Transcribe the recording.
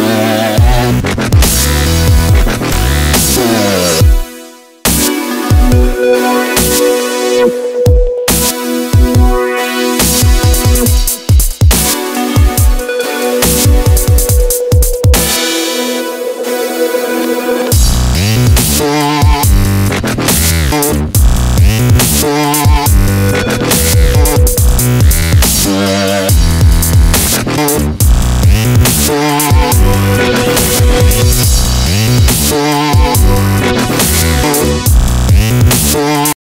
Yeah.